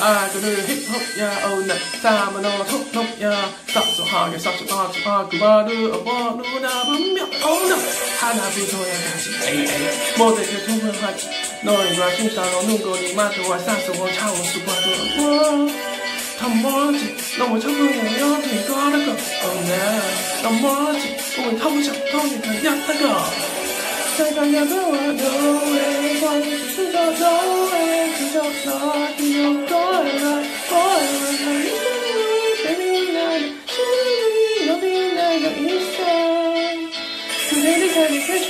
아그를 힙합야 오늘 땀은 어 톡톡야 쌉소하게 쌉소하게 그 말을 어버누나 분명 오늘 하나부터야 다시 에이 에이 모두에게 투명하지 너희가 신사로 눈거리만 쌀수고 차올 수밖에 더 멀지 너무 적응해 여기 걸어가 Oh no 너무 멀지 우리 타보자 거기가 약다가 내가 야구와 너의 관심 그저 너의 그저 너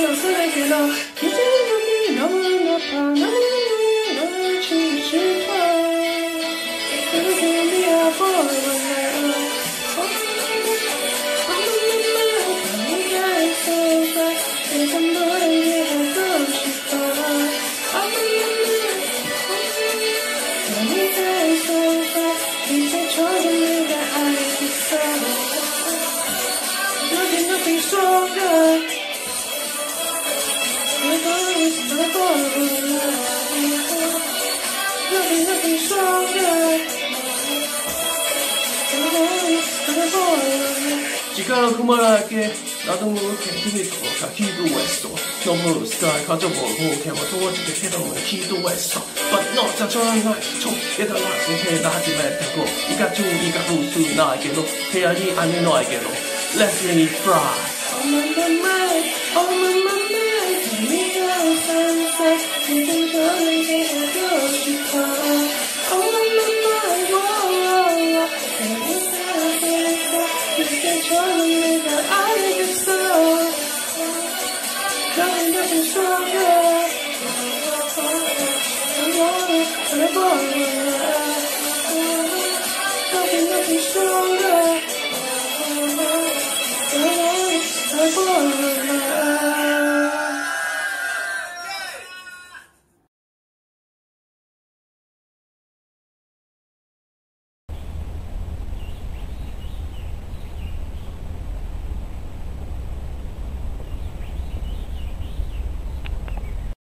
너 이제 여기 너무 높아 나는 너를 치고 싶어 그렇게 미야 보여 Nothing, Chicano Kumarake, Nadomo Oh my, my, my, oh my. Oh,